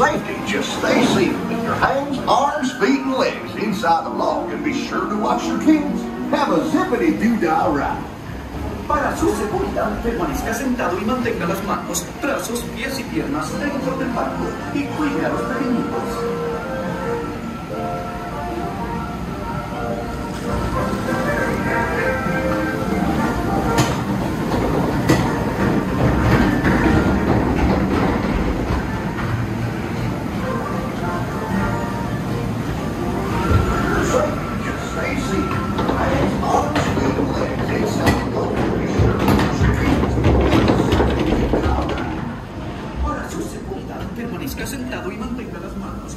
safety, just stay seated with your hands, arms, feet, and legs inside the log and be sure to watch your kids. Have a zippity doo dah ride. Para su seguridad, permanezca sentado y mantenga las manos, brazos, pies y piernas dentro del barco y cuide a los pequeñitos. Permanezca sentado y mantenga las manos,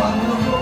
还有